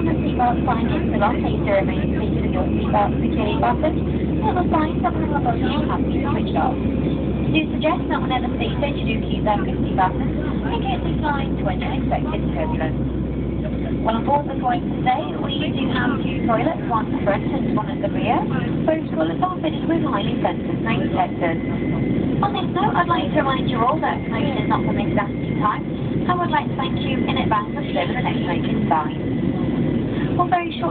seatbelt sign is still on, please do remain seated with your seatbelt securely fastened. All the signs up on the body have been switched off. We do suggest that whenever seated, you do keep them safety fastened in case of flying to any unexpected turbulence. Well, on board the flight today, we do have two toilets, one at the front and one at the rear. Both toilets are fitted with highly sensitive smoke detectors. On this note, I'd like to remind you all that smoking is not permitted at any time. I would like to thank you in advance for delivering the next sign.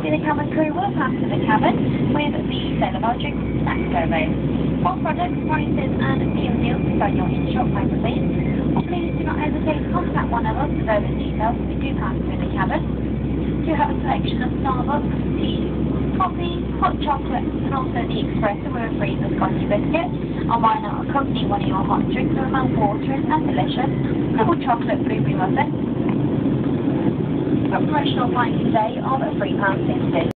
Shortly the cabin crew will pass to the cabin with the sale of our drink snack survey. For products, prices and meal deals on your in-shop magazine, please do not hesitate to contact one of us for further details we do pass through the cabin. We have a selection of Starbucks, tea, coffee, hot chocolate, and also the espresso with a freezer scotchy biscuit. And why not accompany one of your hot drinks with a mouth-watering and delicious double chocolate blueberry muffin. A promotional today of £3.50.